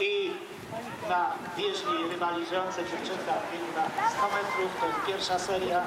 I na bieżni rywalizujące dziewczynka w 100 metrów, to jest pierwsza seria.